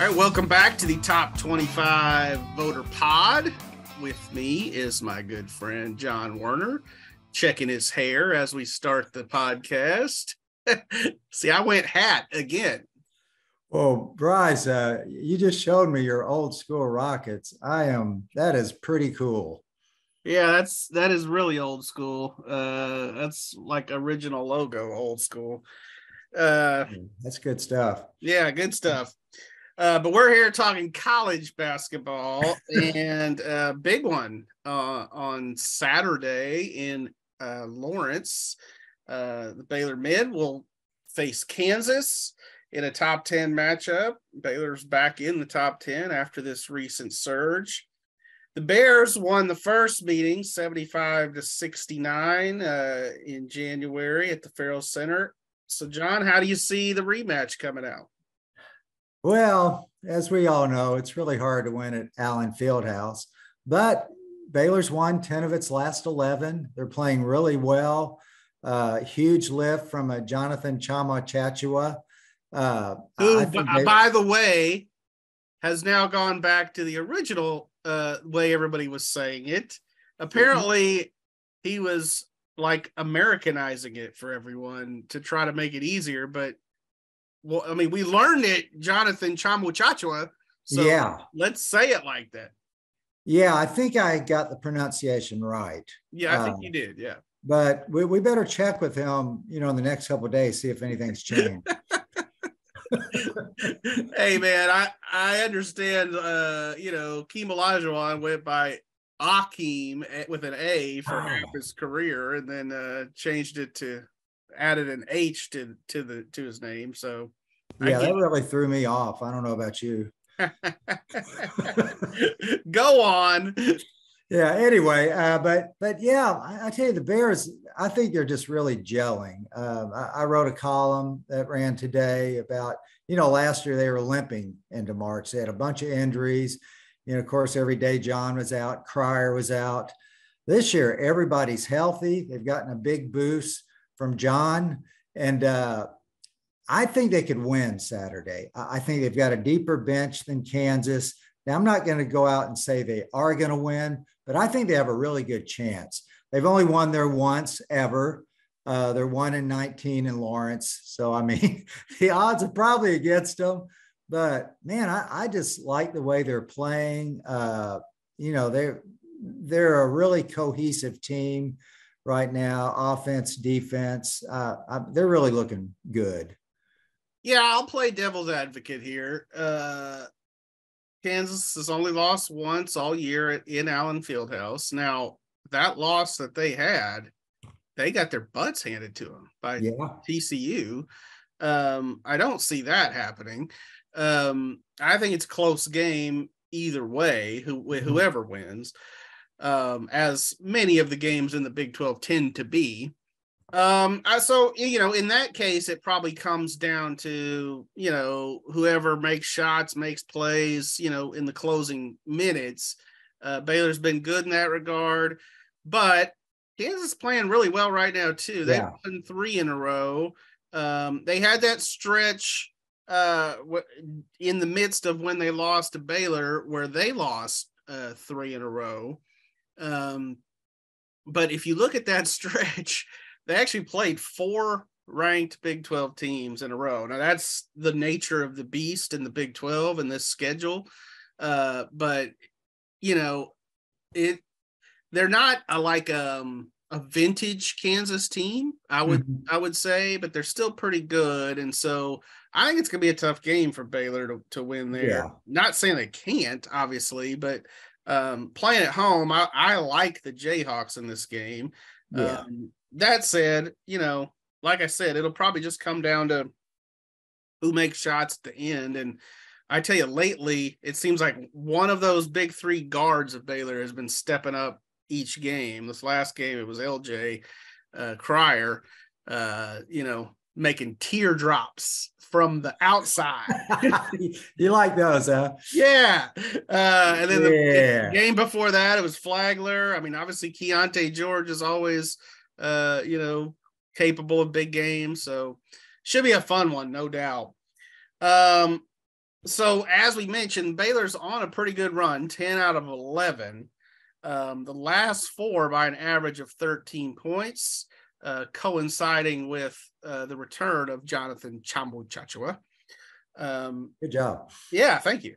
All right, welcome back to the top 25 voter pod. With me is my good friend John Werner, checking his hair as we start the podcast. See, I went hat again. Well, Bryce, uh, you just showed me your old school rockets. I am that is pretty cool. Yeah, that's that is really old school. Uh, that's like original logo, old school. Uh, that's good stuff. Yeah, good stuff. Uh, but we're here talking college basketball and a uh, big one uh, on Saturday in uh, Lawrence. Uh, the Baylor Mid will face Kansas in a top 10 matchup. Baylor's back in the top 10 after this recent surge. The Bears won the first meeting 75 to 69 uh, in January at the Ferrell Center. So, John, how do you see the rematch coming out? Well, as we all know, it's really hard to win at Allen Fieldhouse, but Baylor's won 10 of its last 11. They're playing really well. Uh, huge lift from a Jonathan Tchamwa Tchatchoua. Uh, Who, by, by the way, has now gone back to the original uh, way everybody was saying it. Apparently, he was like Americanizing it for everyone to try to make it easier, but well, I mean, we learned it, Jonathan Chamuchachua. So yeah, let's say it like that. Yeah, I think I got the pronunciation right. Yeah, I think um, you did. Yeah, but we, we better check with him, you know, in the next couple days, see if anything's changed. hey man, I I understand. Uh, you know, Keem Olajuwon went by Akeem with an A for oh. half his career, and then uh, changed it to added an H to to the to his name. So yeah, that really threw me off. I don't know about you. Go on. Yeah. Anyway, uh, but but yeah, I, I, tell you, the Bears. I think they're just really gelling. Um, I, I, wrote a column that ran today about you know last year they were limping into March. They had a bunch of injuries. You know, of course, Everyday Jon was out, Cryer was out. This year, everybody's healthy. They've gotten a big boost from John. And uh, I think they could win Saturday. I think they've got a deeper bench than Kansas. Now, I'm not going to go out and say they are going to win, but I think they have a really good chance. They've only won there once ever. Uh, they're one in 19 in Lawrence. So, I mean, the odds are probably against them. But man, I, I just like the way they're playing. Uh, you know, they're they're a really cohesive team right now, offense, defense. Uh, I, they're really looking good. Yeah, I'll play devil's advocate here. Uh, Kansas has only lost once all year in Allen Fieldhouse. Now, that loss that they had, they got their butts handed to them by yeah. TCU. Um, I don't see that happening. Um, I think it's close game either way, who, mm-hmm. whoever wins um, as many of the games in the Big 12 tend to be. Um, so you know, in that case, it probably comes down to you know whoever makes shots, makes plays, you know, in the closing minutes. Uh, Baylor's been good in that regard, but Kansas is playing really well right now too. They've yeah. won three in a row. Um, they had that stretch uh, in the midst of when they lost to Baylor, where they lost uh, three in a row. Um, but if you look at that stretch, they actually played four ranked Big 12 teams in a row. Now that's the nature of the beast in the Big 12 and this schedule. Uh, but you know, it they're not a, like um a vintage Kansas team, I would mm-hmm. I would say, but they're still pretty good. And so I think it's gonna be a tough game for Baylor to, to win there. Yeah. Not saying they can't, obviously, but um, playing at home, I, I, like the Jayhawks in this game. Yeah. Um, that said, you know, like I said, it'll probably just come down to who makes shots at the end. And I tell you, lately, it seems like one of those big three guards of Baylor has been stepping up each game. This last game, it was LJ uh, Cryer. Uh, you know, making teardrops from the outside. you like those, huh? Yeah. Uh, and then yeah. the game before that, it was Flagler. I mean, obviously, Keyonte George is always, uh, you know, capable of big games. So should be a fun one, no doubt. Um, so as we mentioned, Baylor's on a pretty good run, 10 out of 11. Um, the last four by an average of 13 points, uh, coinciding with uh, the return of Jonathan Tchamwa Tchatchoua. Um, Good job. Yeah, thank you.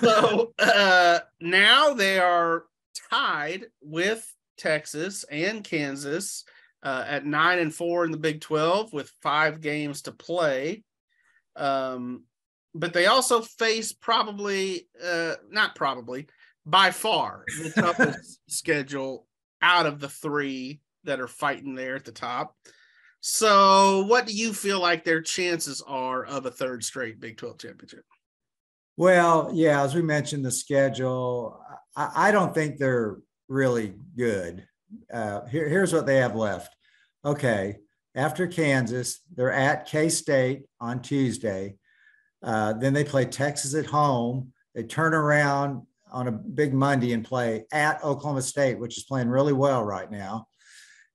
so uh, now they are tied with Texas and Kansas uh, at nine and four in the Big 12 with five games to play. Um, but they also face probably, uh, not probably, by far the toughest schedule out of the three that are fighting there at the top. So, what do you feel like their chances are of a third straight Big 12 championship? Well, yeah, as we mentioned, the schedule, I, I don't think they're really good. Uh, here, here's what they have left. Okay, after Kansas, they're at K State on Tuesday. Uh, then they play Texas at home. They turn around on a big Monday and play at Oklahoma State, which is playing really well right now.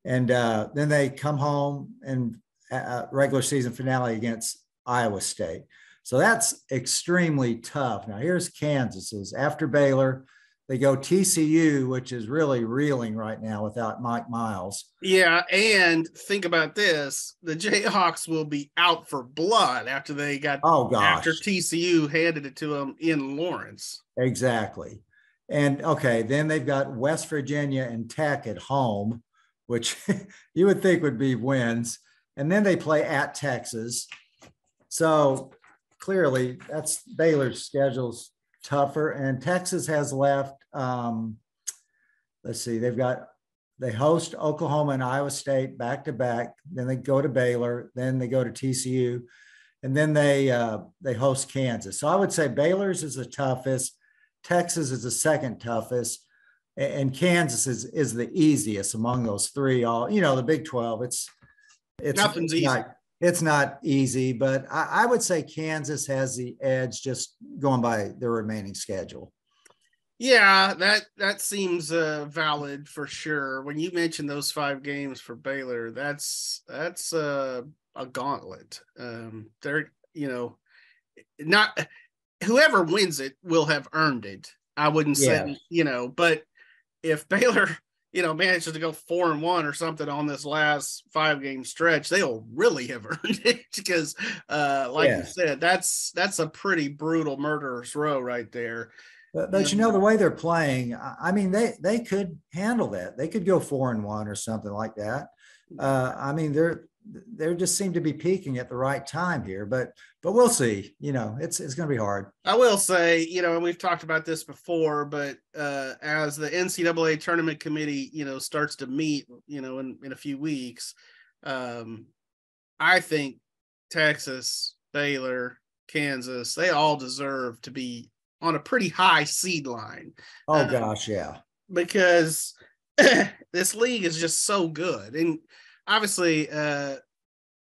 And uh, then they come home and uh, uh, regular season finale against Iowa State. So that's extremely tough. Now here's Kansas's after Baylor. They go TCU, which is really reeling right now without Mike Miles. Yeah, and think about this: the Jayhawks will be out for blood after they got oh gosh after TCU handed it to them in Lawrence. Exactly, and okay, then they've got West Virginia and Tech at home, which you would think would be wins, and then they play at Texas. So clearly, that's Baylor's schedule's tougher. And Texas has left. Um, let's see, they've got they host Oklahoma and Iowa State back to back. Then they go to Baylor. Then they go to TCU, and then they uh, they host Kansas. So I would say Baylor's is the toughest. Texas is the second toughest, and Kansas is is the easiest among those three. All you know, the Big Twelve. It's it's nothing's easy. Not, it's not easy, but I, I, would say Kansas has the edge just going by the remaining schedule. Yeah, that that seems uh, valid for sure. When you mentioned those five games for Baylor, that's that's uh, a gauntlet. Um, they're you know not whoever wins it will have earned it. I wouldn't say yeah. you know, but if Baylor you know, manages to go four and one or something on this last five game stretch, they'll really have earned it because, uh, like yeah. you said, that's that's a pretty brutal murderer's row right there. But, but you know the way they're playing, I mean they they could handle that. They could go four and one or something like that. Uh, I mean they're they just seem to be peaking at the right time here. But but we'll see. You know, it's it's going to be hard. I will say, you know, and we've talked about this before, but uh, as the NCAA tournament committee, you know, starts to meet, you know, in in a few weeks, um, I think Texas, Baylor, Kansas, they all deserve to be on a pretty high seed line. Oh um, gosh, yeah. Because this league is just so good. And obviously uh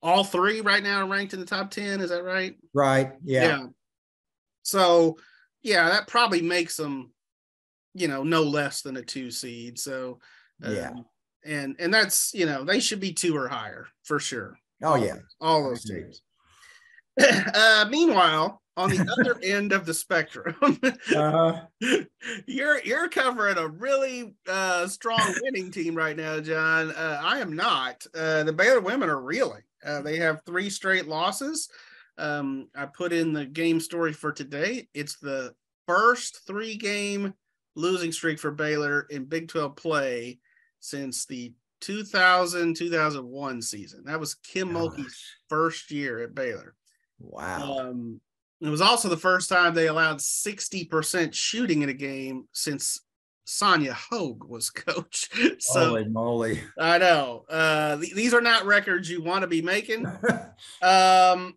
all three right now are ranked in the top 10 is that right? Right yeah, yeah. so yeah that probably makes them you know no less than a two seed so um, yeah. and and that's you know they should be two or higher for sure. Oh yeah. All those teams uh meanwhile on the other end of the spectrum. uh-huh. You're you're covering a really uh, strong winning team right now, John. Uh, I am not. Uh, the Baylor women are reeling. Uh, they have three straight losses. Um, I put in the game story for today. It's the first three game losing streak for Baylor in Big 12 play since the 2000 2001 season. That was Kim Mulkey's first year at Baylor. Wow. Um, it was also the first time they allowed 60% shooting in a game since Sonja Hogg was coach. so, Holy moly. I know. Uh, th- these are not records you want to be making. um,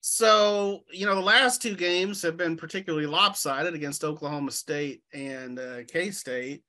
so, you know, the last two games have been particularly lopsided against Oklahoma State and uh, K State.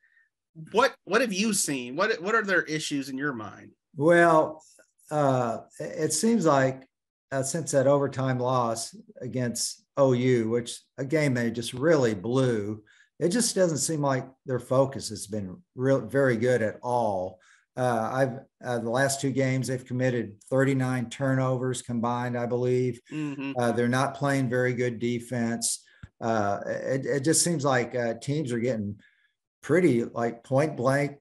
What what have you seen? What what are their issues in your mind? Well, uh, it seems like uh, since that overtime loss against OU, which a game they just really blew, it just doesn't seem like their focus has been real very good at all. Uh, I've uh, the last two games they've committed 39 turnovers combined, I believe. Mm-hmm. Uh, they're not playing very good defense. Uh, it, it, just seems like uh, teams are getting pretty like point blank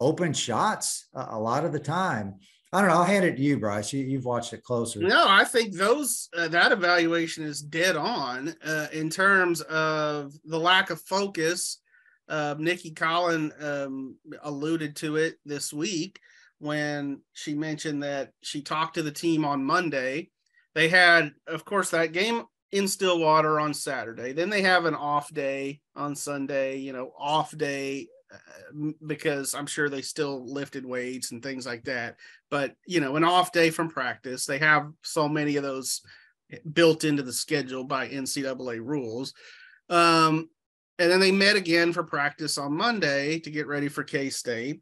open shots a, a, lot of the time. I don't know. I'll hand it to you, Bryce. You, have watched it closer. No, I think those uh, that evaluation is dead on in terms of the lack of focus uh, Nicki Collen um, alluded to it this week when she mentioned that she talked to the team on Monday. They had, of course, that game in Stillwater on Saturday. Then they have an off day on Sunday, you know, off day uh, because I'm sure they still lifted weights and things like that. But, you know, an off day from practice. They have so many of those built into the schedule by NCAA rules. Um, and then they met again for practice on Monday to get ready for K State.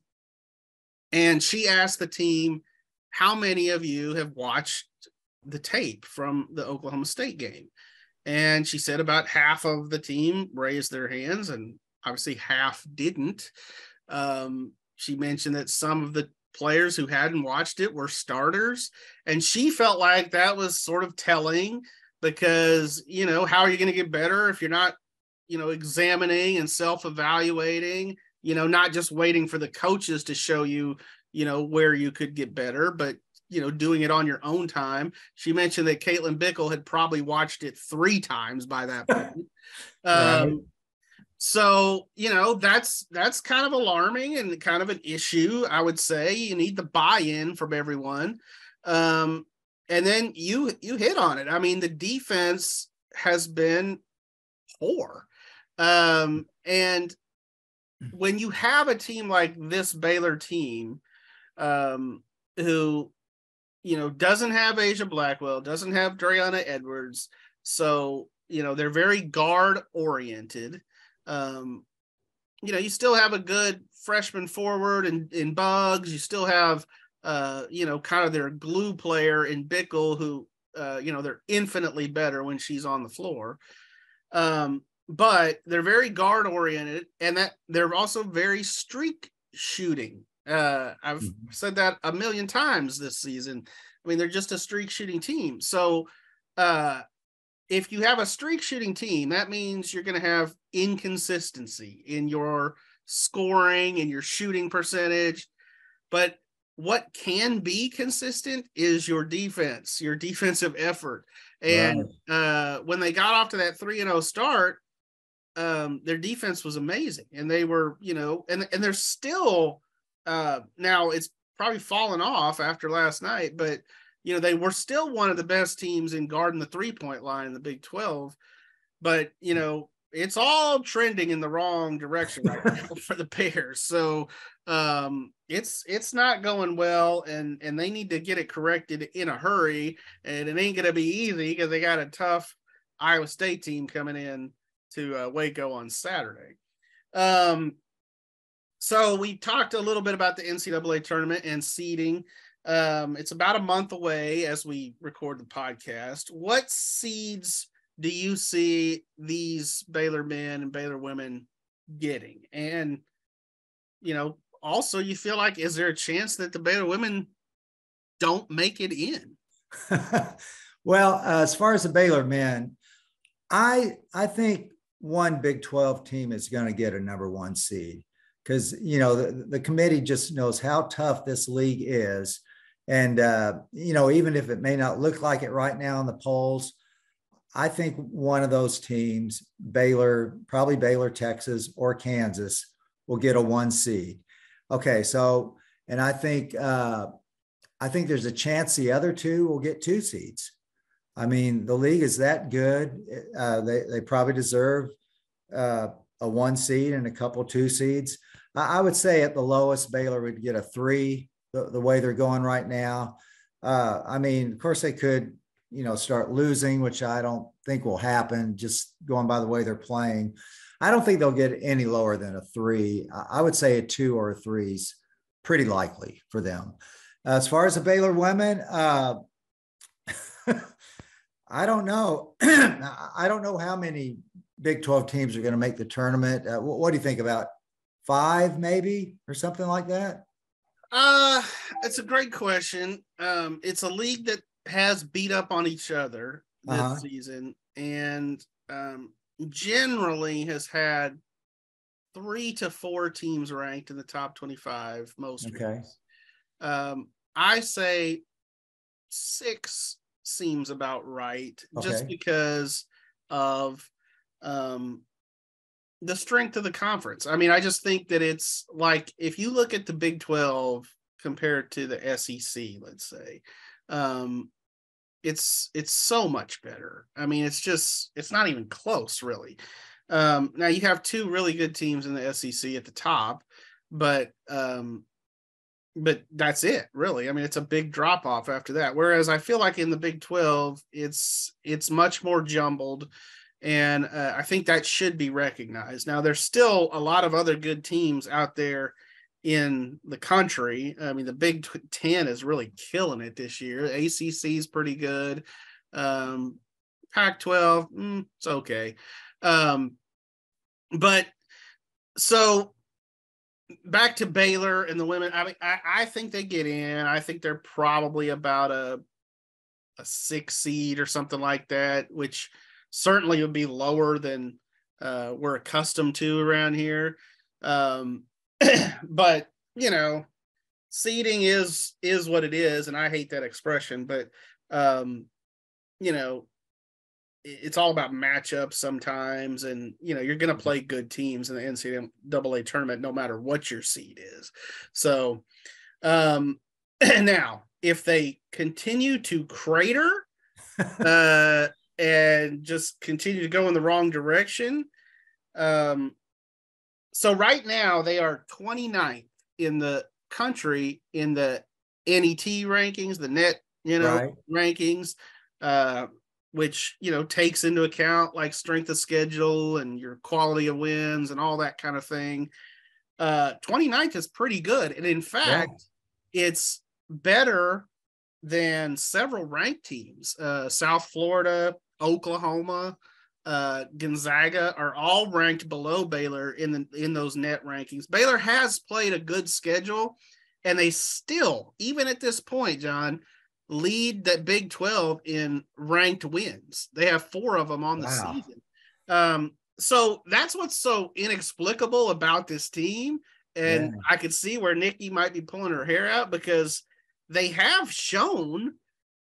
And she asked the team, How many of you have watched the tape from the Oklahoma State game? And she said about half of the team raised their hands, and obviously half didn't. Um, she mentioned that some of the players who hadn't watched it were starters, and she felt like that was sort of telling because, you know, how are you going to get better if you're not you know, examining and self-evaluating, you know, not just waiting for the coaches to show you, you know, where you could get better, but you know, doing it on your own time. She mentioned that Caitlin Bickle had probably watched it three times by that point. um, so you know that's that's kind of alarming and kind of an issue i would say. You need the buy-in from everyone. Um, and then you you hit on it. I mean the defense has been poor. Um, and when you have a team like this Baylor team, um, who, you know, doesn't have Aijha Blackwell, doesn't have Dre'Una Edwards, so you know they're very guard oriented. Um, you know, you still have a good freshman forward in in Buggs. You still have, uh, you know, kind of their glue player in Bickle, who, uh, you know, they're infinitely better when she's on the floor. Um, but they're very guard oriented and that they're also very streak shooting. Uh, I've mm-hmm. said that a million times this season. I mean, they're just a streak shooting team. So, uh, if you have a streak shooting team, that means you're going to have inconsistency in your scoring and your shooting percentage. But what can be consistent is your defense, your defensive effort. And right. uh, when they got off to that 3 0 start, um, their defense was amazing, and they were, you know, and and they're still uh, now it's probably fallen off after last night, but you know they were still one of the best teams in guarding the three point line in the Big Twelve, but you know it's all trending in the wrong direction right now for the Bears. So um, it's it's not going well, and and they need to get it corrected in a hurry, and it ain't gonna be easy because they got a tough Iowa State team coming in to uh, Waco on Saturday. Um, so we talked a little bit about the NCAA tournament and seeding. Um, it's about a month away as we record the podcast. What seeds do you see these Baylor men and Baylor women getting? And you know, also you feel like is there a chance that the Baylor women don't make it in? well, uh, as far as the Baylor men, I I think one Big 12 team is going to get a number one seed because, you know, the, the committee just knows how tough this league is. And, uh, you know, even if it may not look like it right now in the polls, I think one of those teams, Baylor, probably Baylor, Texas, or Kansas, will get a one seed. Okay, so and I think uh, I think there's a chance the other two will get two seeds. I mean, the league is that good. Uh, they they probably deserve uh, a one seed and a couple two seeds. I, I, would say at the lowest, Baylor would get a three. The, the way they're going right now. Uh, I mean, of course, they could, you know, start losing, which I don't think will happen. Just going by the way they're playing, I don't think they'll get any lower than a three. I would say a two or a three's pretty likely for them. As far as the Baylor women, uh, I don't know. I don't know how many Big 12 teams are going to make the tournament. Uh, what, what, do you think about five, maybe, or something like that? Uh, it's a great question. Um, it's a league that has beat up on each other this Uh-huh. season, and um, generally has had three to four teams ranked in the top twenty-five most Okay. weeks. Um, I say six seems about right, just because of um the strength of the conference. I mean, I just think that it's like if you look at the Big 12 compared to the SEC, let's say, um, it's it's so much better. I mean, it's just it's not even close, really. Um, now you have two really good teams in the SEC at the top, but um, but that's it, really. I mean, it's a big drop off after that. Whereas I feel like in the Big 12, it's it's much more jumbled and uh, I think that should be recognized. Now, there's still a lot of other good teams out there in the country. I mean, the Big Ten is really killing it this year. ACC is pretty good. Um, Pac-12, mm, it's okay. Um, but so back to Baylor and the women. I mean, I, I think they get in. I think they're probably about a a six seed or something like that, which certainly would be lower than uh, we're accustomed to around here. Um, but you know, seeding is is what it is, and I hate that expression, but um, you know, it's all about matchups sometimes, and you know, you're going to play good teams in the NCAA tournament, no matter what your seed is. So, um, now if they continue to crater uh, and just continue to go in the wrong direction. Um, so right now they are 29th in the country in the NET rankings, the net, you know, Right. rankings, uh, which you know takes into account like strength of schedule and your quality of wins and all that kind of thing. Uh, 29th is pretty good, and in fact, it's better than several ranked teams. Uh, South Florida, Oklahoma, uh, Gonzaga are all ranked below Baylor in the in those net rankings. Baylor has played a good schedule, and they still, even at this point, John, lead that Big Twelve in ranked wins. They have four of them on the Wow. season. Um, so that's what's so inexplicable about this team. And Yeah. I could see where Nicki might be pulling her hair out because they have shown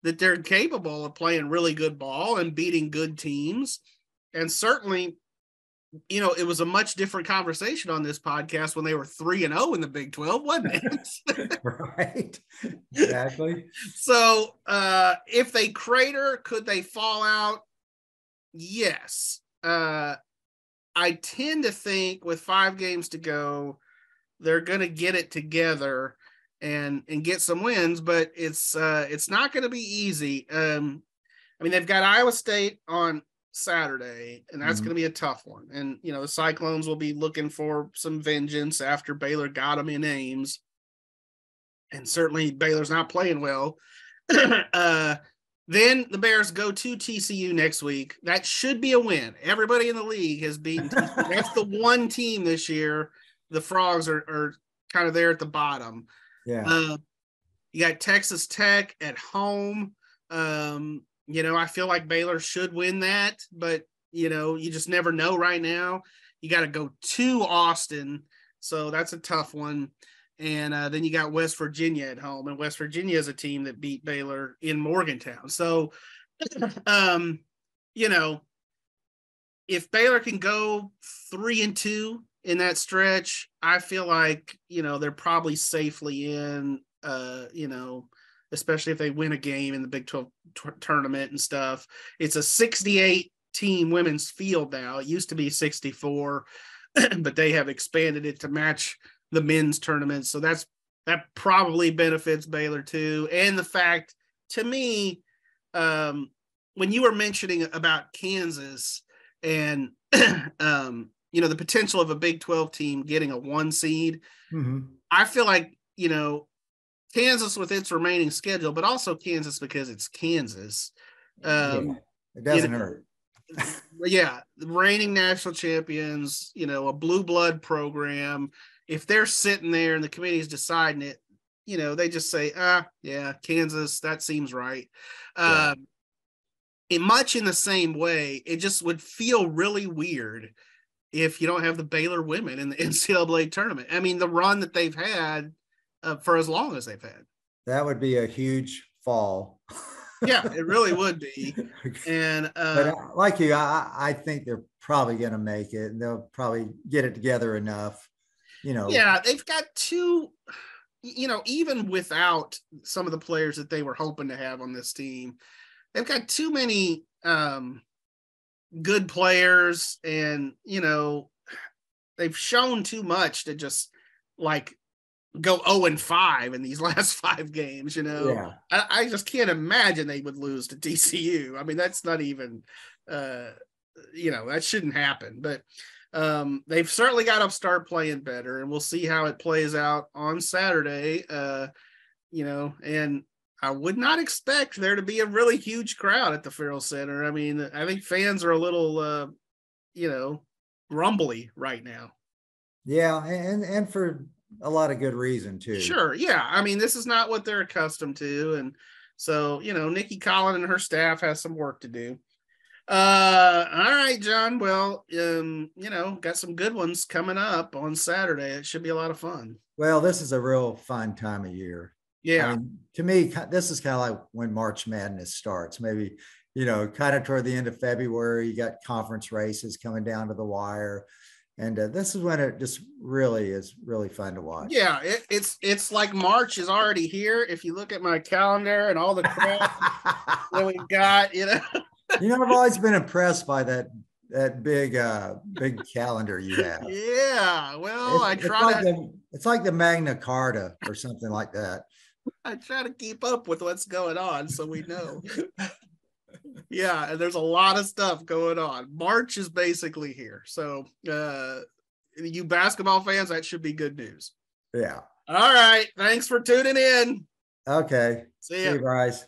that they're capable of playing really good ball and beating good teams. And certainly, you know, it was a much different conversation on this podcast when they were 3 and 0 in the Big 12, wasn't it? right. Exactly. so, uh if they crater, could they fall out? Yes. Uh I tend to think with 5 games to go, they're going to get it together and and get some wins, but it's uh it's not going to be easy. Um I mean they've got Iowa State on Saturday and that's Mhm. going to be a tough one. And you know the Cyclones will be looking for some vengeance after Baylor got them in Ames. And certainly Baylor's not playing well. uh then the Bears go to TCU next week. That should be a win. Everybody in the league has beaten TCU. That's the one team this year. The Frogs are, are kind of there at the bottom. Yeah. Uh, you got Texas Tech at home. Um, you know, I feel like Baylor should win that, but you know, you just never know right now. You got to go to Austin, so that's a tough one. And uh, then you got West Virginia at home, and West Virginia is a team that beat Baylor in Morgantown. So, um, you know, if Baylor can go three and two in that stretch, I feel like you know they're probably safely in. Uh, you know, especially if they win a game in the Big Twelve t- tournament and stuff. It's a sixty-eight team women's field now. It used to be sixty-four, but they have expanded it to match the men's tournament. So that's that probably benefits Baylor too. And the fact, to me, um, when you were mentioning about Kansas and um, you know the potential of a Big Twelve team getting a one seed, Mhm. I feel like you know Kansas with its remaining schedule, but also Kansas because it's Kansas. Um, Yeah. It doesn't know, hurt. yeah, the reigning national champions, you know, a blue blood program. If they're sitting there and the committee's deciding it, you know, they just say, ah, yeah, Kansas, that seems right. Yeah. Um, in much in the same way, it just would feel really weird if you don't have the Baylor women in the NCAA tournament. I mean, the run that they've had uh, for as long as they've had. That would be a huge fall. yeah, it really would be. And uh, but, uh, like you, I, I think they're probably going to make it. And they'll probably get it together enough. You know. Yeah, they've got two. You know, even without some of the players that they were hoping to have on this team, they've got too many um, good players, and you know, they've shown too much to just like go 0 and 5 in these last five games, you know. Yeah. I, I, just can't imagine they would lose to TCU I mean, that's not even uh you know, that shouldn't happen. But um they've certainly got to start playing better and we'll see how it plays out on Saturday. Uh, you know, and I would not expect there to be a really huge crowd at the Ferrell Center. I mean, I think fans are a little uh, you know, grumbly right now. Yeah, and and for a lot of good reason too. Sure. Yeah. I mean, this is not what they're accustomed to. And so, you know, Nicki Collen and her staff has some work to do. Uh all right, John. Well, um, you know, got some good ones coming up on Saturday. It should be a lot of fun. Well, this is a real fun time of year. Yeah. I mean, to me, this is kind of like when March Madness starts. Maybe, you know, kind of toward the end of February, you got conference races coming down to the wire and uh, this is when it just really is really fun to watch. Yeah, it, it's it's like March is already here. If you look at my calendar and all the crap that we got, you know. you know, I've always been impressed by that that big uh big calendar you have. Yeah, well, it's, I try it's like to. The, it's like the Magna Carta or something like that. I try to keep up with what's going on so we know yeah, and there's a lot of stuff going on. March is basically here. So uh you basketball fans, that should be good news. Yeah. All right. Thanks for tuning in. Okay. See, you, Bryce.